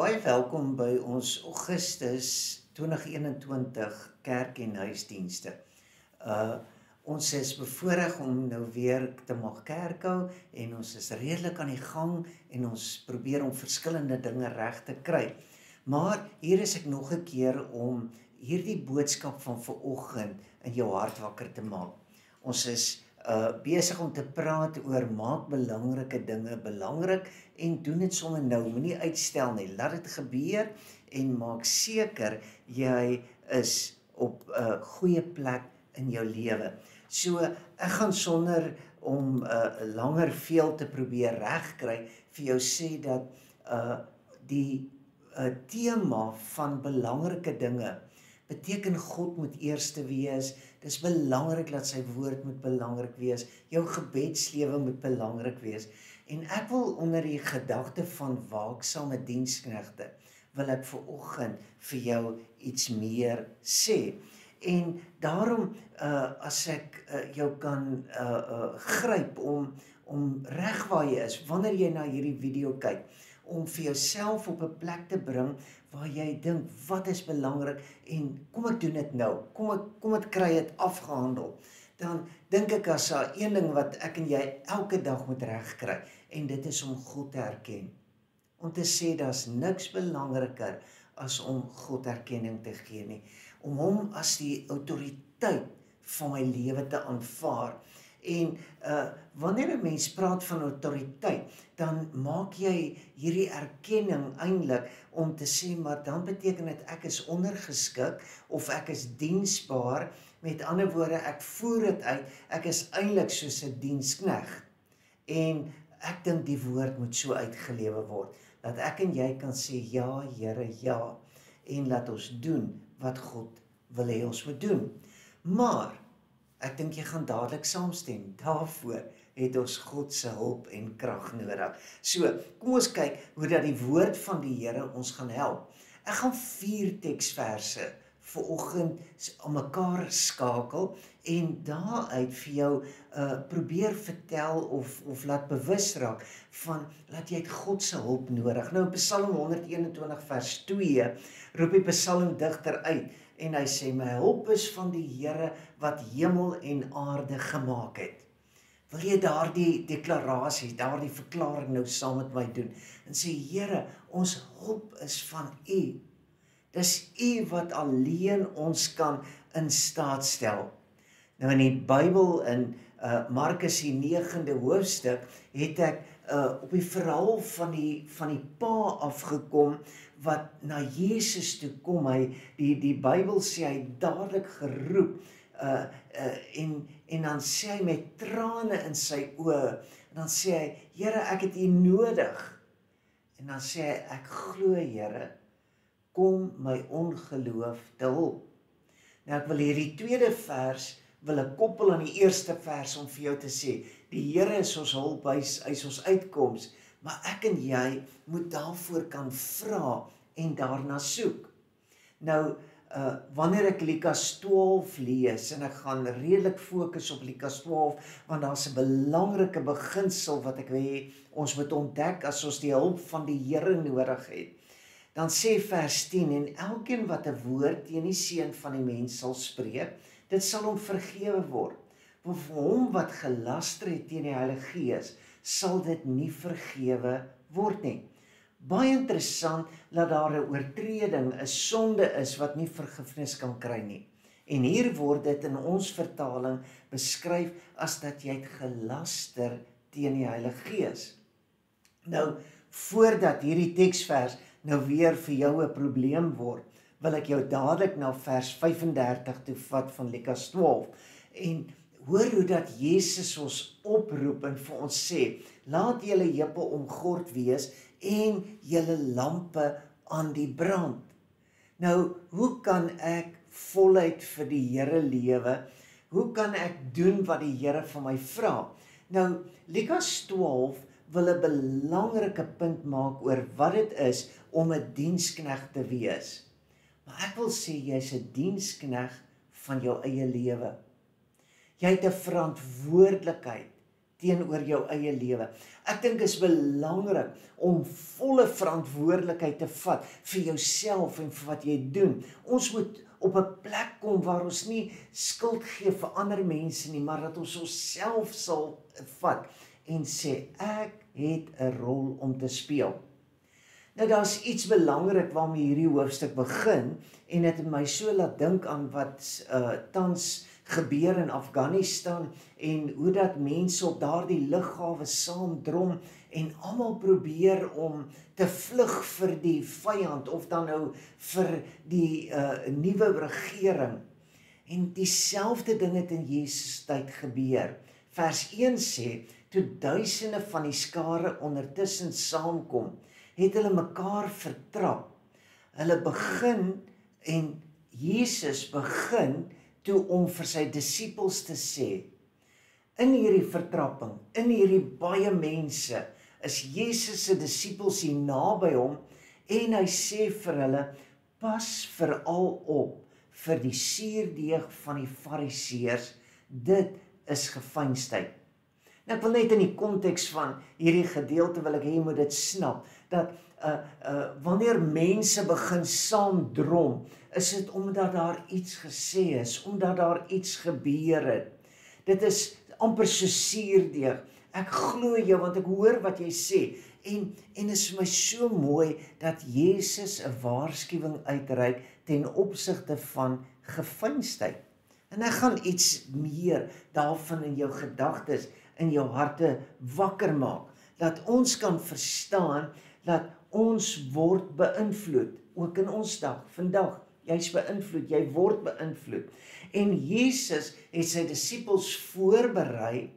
Baie welkom by ons Augustus 2021 kerk en huisdienste. Uh ons is bevoorreg om nou weer te mag kerk hou en ons is redelik aan die gang en ons probeer om verskillende dinge reg te kry. Maar hier is ek nog 'n keer om hierdie boodskap van vanoggend in jou hart wakker te maak. Ons is uh besig om te praat oor maak belangrike dinge belangrik en doen dit sommer nou, moenie uitstel nie. Laat dit gebeur en maak seker jy is op 'n uh, goeie plek in jou lewe. So ek gaan sonder om 'n uh, langer veel te probeer regkry vir jou sê dat uh die uh, tema van belangrike dinge beteken God moet eerste wees. Dis belangrik dat sy woord moet belangrik wees. Jou gebedslewe moet belangrik wees. En ek wil onder die gedagte van waaksame diensknegte wil ek vir oggend vir jou iets meer sê. En daarom uh as ek uh, jou kan uh uh gryp om om reg waar jy is wanneer jy na hierdie video kyk om vir jouself op 'n plek te bring waar jy dink wat is belangrik en kom ek doen dit nou. Kom ek kom ek kry dit afgehandel. Dan dink ek as daar een ding wat ek en jy elke dag moet regkry en dit is om God te erken. Om te sê daar's niks belangriker as om God erkenning te gee nie. Om hom as die autoriteit van my lewe te aanvaar. En uh wanneer 'n mens praat van autoriteit, dan maak jy hierdie erkenning eintlik om te sê maar dan beteken dit ek is ondergeskik of ek is diensbaar. Met ander woorde, ek voer dit uit. Ek is eintlik soos 'n dienskneg. En ek dink die woord moet so uitgelewe word dat ek en jy kan sê ja, Here, ja en laat ons doen wat God wil hê ons moet doen. Maar Ek dink jy gaan dadelik saamstem. Daarvoor het ons God se hulp en krag nodig. So, kom ons kyk hoe dat die woord van die Here ons gaan help. Ek gaan vier teksverse vir oggend om mekaar skakel en daaruit vir jou uh probeer vertel of of laat bewus raak van dat jy God se hulp nodig. Nou Psalm 121 vers 2 roep die psalmdigter uit en hy sê my hulp is van die Here wat hemel en aarde gemaak het. Wil jy daardie deklarasie, daardie verklaring nou saam met my doen en sê Here, ons hulp is van U. Dis U wat alleen ons kan in staat stel. Nou in die Bybel in uh Markus die 9de hoofstuk het ek uh op die verhaal van die van die pa afgekom wat na Jesus toe kom. Hy die die Bybel sê hy dadelik geroep uh uh en en dan sê hy met trane in sy oë en dan sê hy Here ek het U nodig. En dan sê hy ek glo Here kom my ongeloof te hulp. Nou ek wil hierdie tweede vers wil ek koppel aan die eerste vers om vir jou te sê die Here is ons hulp hy is ons uitkoms maar ek en jy moet daarvoor kan vra en daarna soek. Nou uh wanneer ek Lukas 12 lees en ek gaan redelik fokus op Lukas 12 want daar's 'n belangrike beginsel wat ek wil hê ons moet ontdek as ons die hulp van die Here nodig het. Dan sê vers 10 en elkeen wat 'n woord teen die seun van die mens sal spreek, dit sal hom vergewe word. Vir hom wat gelaster het teen die Heilige Gees, sal dit nie vergewe word nie baie interessant dat daar 'n oortreding, 'n sonde is wat nie vergifnis kan kry nie. En hier word dit in ons vertaling beskryf as dat jy het gelaster teen die Heilige Gees. Nou, voordat hierdie teksvers nou weer vir jou 'n probleem word, wil ek jou dadelik na vers 35 toe vat van Lukas 12 en hoor hoe dat Jesus ons oproep en vir ons sê: "Laat julle heupe omgord wees en julle lampe aan die brand. Nou, hoe kan ek voluit vir die Here lewe? Hoe kan ek doen wat die Here van my vra? Nou, Lukas 12 wil 'n belangrike punt maak oor wat dit is om 'n dienskneg te wees. Maar ek wil sê jy's 'n dienskneg van jou eie lewe. Jy het 'n verantwoordelikheid teenoor jou eie lewe. Ek dink is belangrik om volle verantwoordelikheid te vat vir jouself en vir wat jy doen. Ons moet op 'n plek kom waar ons nie skuld gee vir ander mense nie, maar dat ons onsself sal vat en sê ek het 'n rol om te speel. Nou daar's iets belangrik waarmee hierdie hoofstuk begin en dit het my so laat dink aan wat uh tans gebeur in Afghanistan en hoe dat mense op daardie lughawe saamdrom en almal probeer om te vlug vir die vyand of dan nou vir die uh nuwe regering. En dieselfde ding het in Jesus tyd gebeur. Vers 1 sê toe duisende van die skare ondertussen saamkom, het hulle mekaar vertrap. Hulle begin en Jesus begin toe om vir sy disippels te sê in hierdie vertrapping, in hierdie baie mense, is Jesus se disippels hier naby hom en hy sê vir hulle pas veral op vir die suurdeeg van die fariseërs. Dit is gefeinstheid nou ek wil net in die konteks van hierdie gedeelte wil ek hê jy moet dit snap dat uh wanneer mense begin saamdrom is dit omdat daar iets gesê is omdat daar iets gebeur het. Dit is amper so suurdeeg ek glo jou want ek hoor wat jy sê en en is vir my so mooi dat Jesus 'n waarskuwing uitreik ten opsigte van gefeinsheid en ek gaan iets meer daarvan in jou gedagtes in jou harte wakker maak dat ons kan verstaan dat ons word beïnvloed ook in ons dag vandag. Jy's beïnvloed jy word beïnvloed. En Jesus het sy disippels voorberei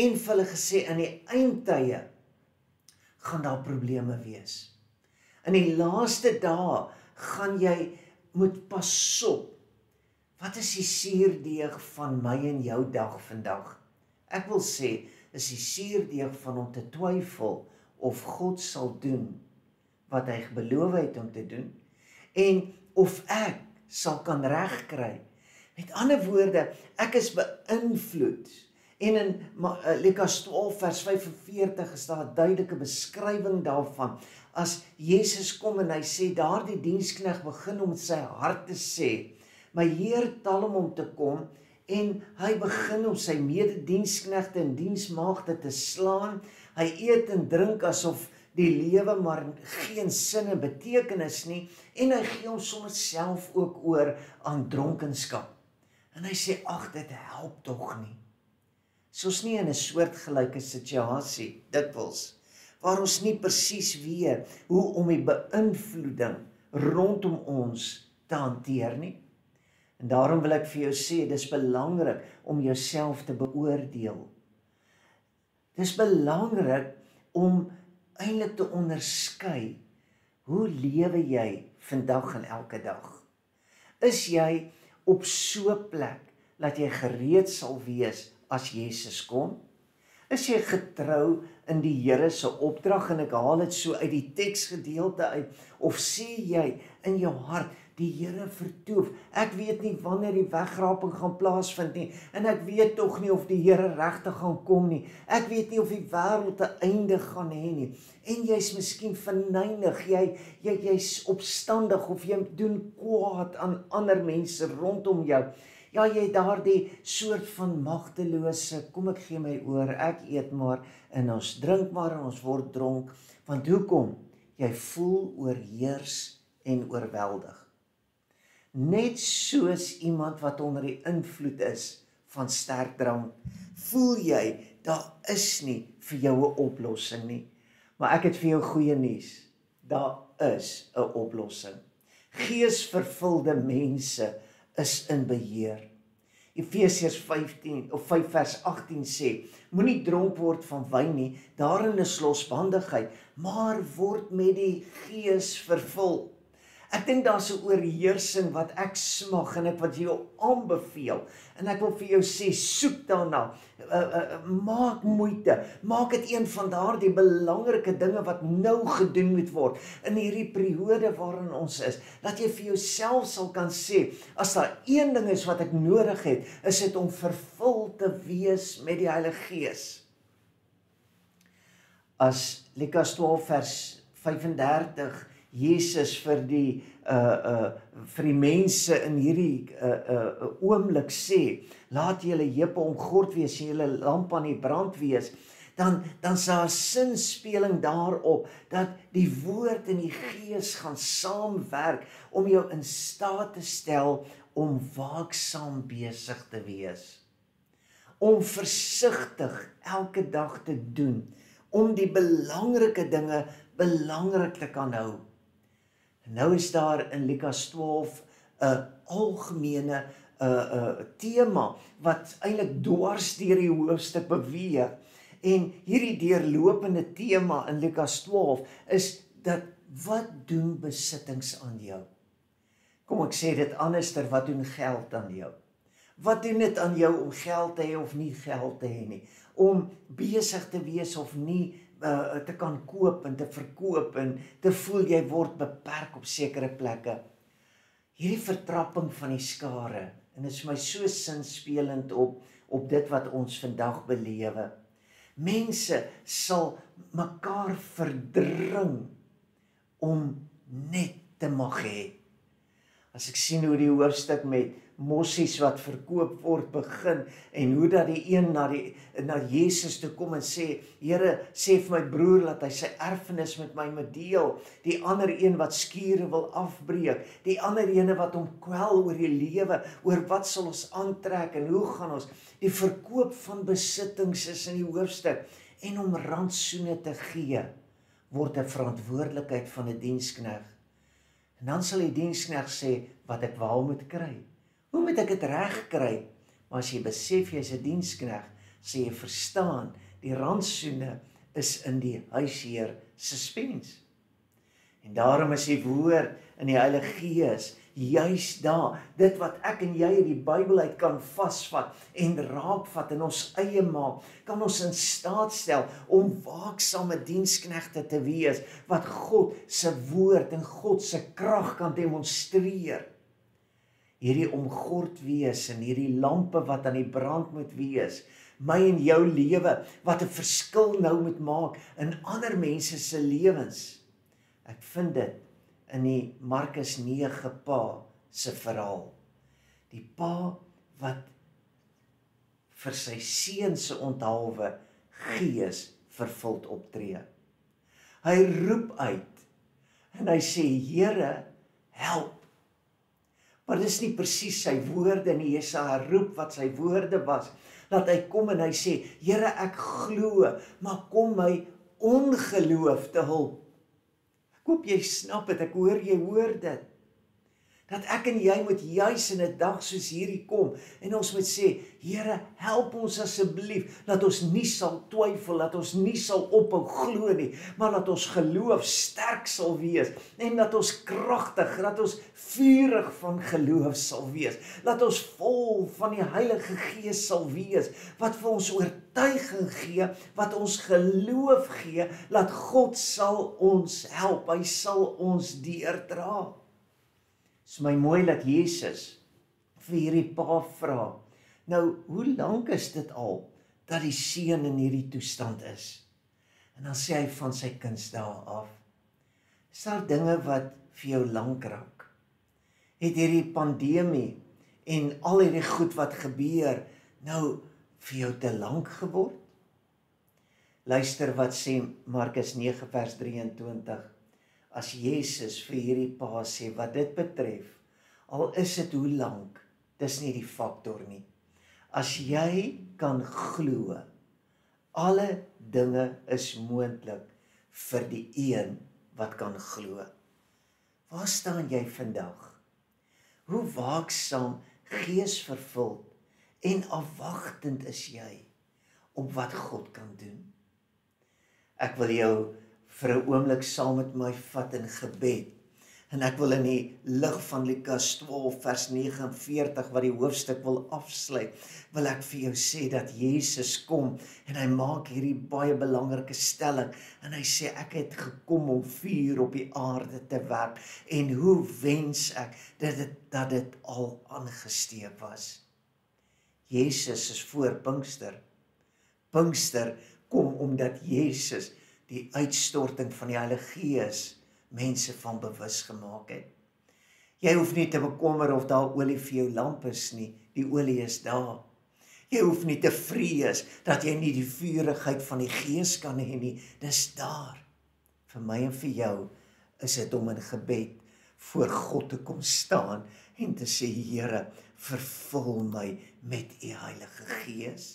en vir hulle gesê in die eindtye gaan daar probleme wees. In die laaste dae gaan jy moet pasop wat is die suurdeeg van my en jou dag vandag? Ek wil sê is die suurdeeg van om te twyfel of God sal doen wat hy beloof het om te doen en of ek sal kan regkry. Met ander woorde, ek is beïnvloed. En in uh, Lukas 12 vers 45 is daar 'n duidelike beskrywing daarvan as Jesus kom en hy sê daardie dienskneg begin om sy hart te sê, "My Heer tel hom om te kom." En hy begin om sy medediensknegte en diensmaagde te slaan. Hy eet en drink asof die lewe maar geen sin en betekenis nie en hy gee hom sommer self ook oor aan dronkenskap. En hy sê ag dit help tog nie. Soos nie in 'n soortgelyke situasie dikwels waar ons nie presies weet hoe om die beïnvloeding rondom ons te hanteer nie. En daarom wil ek vir jou sê dis belangrik om jouself te beoordeel. Dis belangrik om eintlik te onderskei hoe lewe jy vandag en elke dag? Is jy op so 'n plek dat jy gereed sal wees as Jesus kom? Is jy getrou in die Here se opdrag en ek haal dit so uit die teksgedeelte uit of sê jy in jou hart die Here vertoef. Ek weet nie wanneer die wegraping gaan plaasvind nie en ek weet tog nie of die Here regtig gaan kom nie. Ek weet nie of die wêreld 'n einde gaan hê nie. En jy's miskien verneig, jy jy jy's opstandig of jy doen kwaad aan ander mense rondom jou. Ja, jy daardie soort van magtelose, kom ek gee my oor, ek eet maar en ons drink maar en ons word dronk. Want hoekom? Jy voel oorheers en oorweldig net soos iemand wat onder die invloed is van sterk drank voel jy daar is nie vir jou 'n oplossing nie. Maar ek het vir jou goeie nuus daar is 'n oplossing. Geesvervulde mense is in beheer. Efesiërs 15 of 5 vers 18 sê moenie dronk word van wyn nie daarin is losbandigheid maar word met die gees vervul Ek dink daar's 'n oorheersing wat ek smag en ek wat jou aanbeveel. En ek wil vir jou sê, soek daarna. Uh, uh, maak moeite. Maak dit een van daardie belangrike dinge wat nou gedoen moet word in hierdie periode waarin ons is. Dat jy vir jouself sal kan sê, as daar een ding is wat ek nodig het, is dit om vervul te wees met die Heilige Gees. as Lukas 12 vers 35 Jesus vir die uh uh vir die mense in hierdie uh uh oomblik sê, laat julle heupe omgord wees en julle lamp aan die brand wees, dan dan sal 'n sinspeling daarop dat die woord en die gees gaan saamwerk om jou in staat te stel om waaksaam besig te wees. Om versigtig elke dag te doen om die belangrike dinge belangrik te kan hou. Nou is daar in Lukas 12 'n algemene 'n uh, 'n uh, tema wat eintlik dwars deur die hoofstuk beweeg. En hierdie deurlopende tema in Lukas 12 is dat wat doen besittings aan jou? Kom ek sê dit anderster, wat doen geld aan jou? Wat doen dit aan jou om geld te hê of nie geld te hê nie? Om besig te wees of nie uh, te kan koop en te verkoop en te voel jy word beperk op sekere plekke. Hierdie vertrapping van die skare en dit is vir my so sinspelend op op dit wat ons vandag belewe. Mense sal mekaar verdring om net te mag hê. As ek sien hoe die hoofstuk met mossies wat verkoop word begin en hoe dat die een na die na Jesus toe kom en sê Here sê vir my broer dat hy sy erfenis met my moet deel. Die ander een wat skure wil afbreek. Die ander ene wat hom kwel oor die lewe oor wat sal ons aantrek en hoe gaan ons? Die verkoop van besittings is in die hoofstuk. En om rantsoene te gee word 'n verantwoordelikheid van 'n dienskneg. En dan sal die dienskneg sê wat ek wou moet kry Hoe moet ek dit reg kry? Maar as jy besef jy's 'n dienskneg, sê jy verstaan, die rantsoene is in die huisheer se spens. En daarom is die woord in die Heilige Gees juis daar, dit wat ek en jy uit die Bybel uit kan vasvat en raakvat in ons eie maak, kan ons in staat stel om waaksame diensknegte te wees wat God se woord en God se krag kan demonstreer hierdie omgord wees en hierdie lampe wat aan die brand moet wees my en jou lewe wat 'n verskil nou moet maak in ander mense se lewens. Ek vind dit in die Markus 9 pa se verhaal. Die pa wat vir sy seun se onthaalwe gees vervuld optree. Hy roep uit en hy sê Here help Maar dis nie presies sy woorde nie. Jesaja roep wat sy woorde was. Dat hy kom en hy sê: "Here, ek glo, maar kom my ongeloof te hulp." Ek hoop jy snap dit. Ek hoor jy hoor dit dat ek en jy moet juis in 'n dag soos hierdie kom en ons moet sê Here help ons asseblief dat ons nie sal twyfel dat ons nie sal ophou glo nie maar dat ons geloof sterk sal wees en dat ons kragtig dat ons vurig van geloof sal wees dat ons vol van die Heilige Gees sal wees wat vir ons oortuiging gee wat ons geloof gee dat God sal ons help hy sal ons deurdra is my mooi dat Jesus vir hierdie pa vra. Nou, hoe lank is dit al dat die seun in hierdie toestand is? En dan sê hy van sy kindsdae af. Is daar dinge wat vir jou lank raak? Het hierdie pandemie en al hierdie goed wat gebeur nou vir jou te lank geword? Luister wat sê Markus 9 vers 23 as Jesus vir hierdie pa sê wat dit betref al is dit hoe lank dis nie die faktor nie. As jy kan glo alle dinge is moontlik vir die een wat kan glo. Waar staan jy vandag? Hoe waaksaam geesvervuld en afwagtend is jy op wat God kan doen? Ek wil jou vir 'n oomblik saam met my vat in gebed. En ek wil in die lig van Lukas 12 vers 49 wat die hoofstuk wil afsluit, wil ek vir jou sê dat Jesus kom en hy maak hierdie baie belangrike stelling en hy sê ek het gekom om vuur op die aarde te werp en hoe wens ek dat dit dat dit al aangesteek was. Jesus is voor Pinkster. Pinkster kom omdat Jesus die uitstorting van die Heilige Gees mense van bewus gemaak het. Jy hoef nie te bekommer of daar olie vir jou lamp is nie. Die olie is daar. Jy hoef nie te vrees dat jy nie die vurigheid van die Gees kan hê nie. Dis daar. Vir my en vir jou is dit om in gebed voor God te kom staan en te sê Here, vervul my met u Heilige Gees.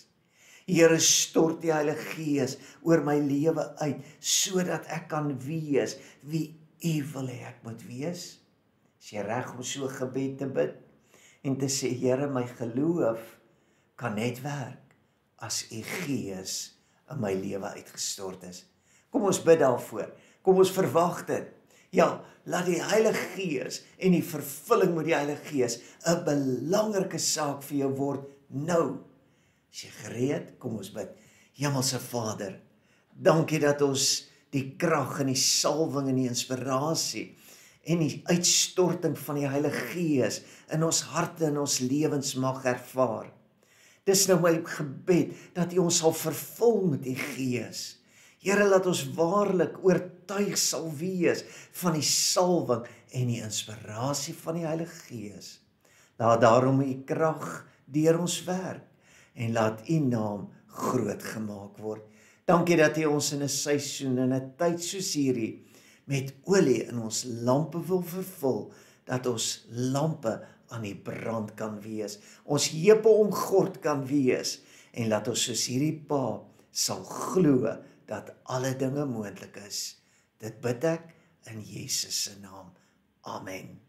Here, stort die Heilige Gees oor my lewe uit sodat ek kan wees wie u wil hê ek moet wees. Is jy reg om so gebed te bid en te sê Here, my geloof kan net werk as u Gees in my lewe uitgestort is. Kom ons bid daarvoor. Kom ons verwag dit. Ja, laat die Heilige Gees en die vervulling met die Heilige Gees 'n belangrike saak vir jou word nou. As jy gereed, kom ons bid. Hemelse Vader, dankie dat ons die krag en die salwing en die inspirasie en die uitstorting van die Heilige Gees in ons harte en ons lewens mag ervaar. Dis nou my gebed dat U ons sal vervul met U Gees. Here laat ons waarlik oortuig sal wees van die salwing en die inspirasie van die Heilige Gees. Laat daarom u krag deur ons werk en laat u naam groot gemaak word. Dankie dat u ons in 'n seisoen en 'n tyd soos hierdie met olie in ons lampe wil vervul dat ons lampe aan die brand kan wees. Ons heupe omgord kan wees en laat ons soos hierdie pa sal glo dat alle dinge moontlik is. Dit bid ek in Jesus se naam. Amen.